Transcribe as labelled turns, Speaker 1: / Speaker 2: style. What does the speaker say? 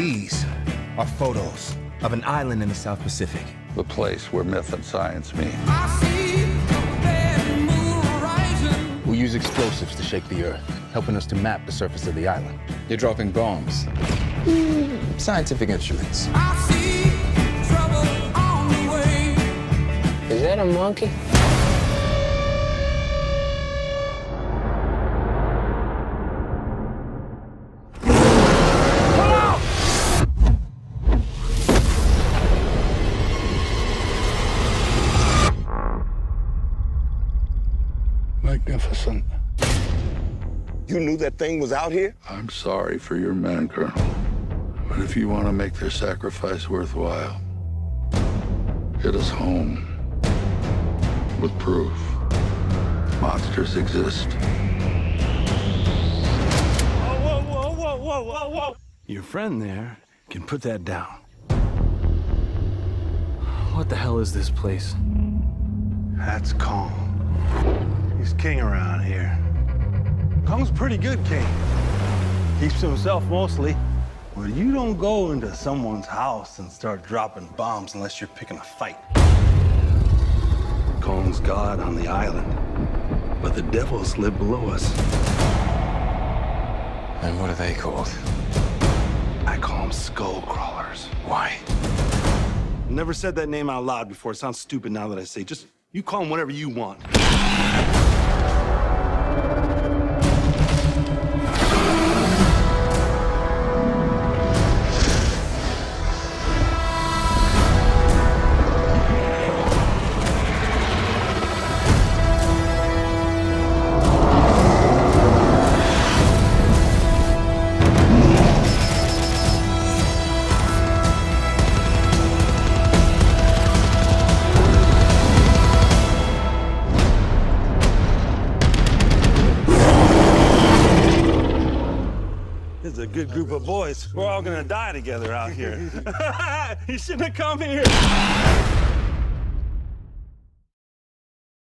Speaker 1: These are photos of an island in the South Pacific.
Speaker 2: The place where myth and science meet.
Speaker 1: We use explosives to shake the earth, helping us to map the surface of the island.
Speaker 3: They're dropping bombs. Hmm, scientific instruments.
Speaker 4: Is that a monkey?
Speaker 2: Magnificent.
Speaker 5: You knew that thing was out here?
Speaker 2: I'm sorry for your men, Colonel. But if you want to make their sacrifice worthwhile, hit us home with proof. Monsters exist.
Speaker 6: Whoa, whoa, whoa, whoa, whoa, whoa.
Speaker 7: Your friend there can put that down. What the hell is this place?
Speaker 6: That's Kong. He's king around here. Kong's pretty good king. Keeps to himself mostly. But you don't go into someone's house and start dropping bombs unless you're picking a fight. Kong's God on the island. But the devils live below us.
Speaker 3: And what are they called?
Speaker 6: I call them skull crawlers.
Speaker 3: Why?
Speaker 6: Never said that name out loud before. It sounds stupid now that I say. It. Just you call them whatever you want. This is a good group of boys. We're all gonna die together out here. you shouldn't have come here.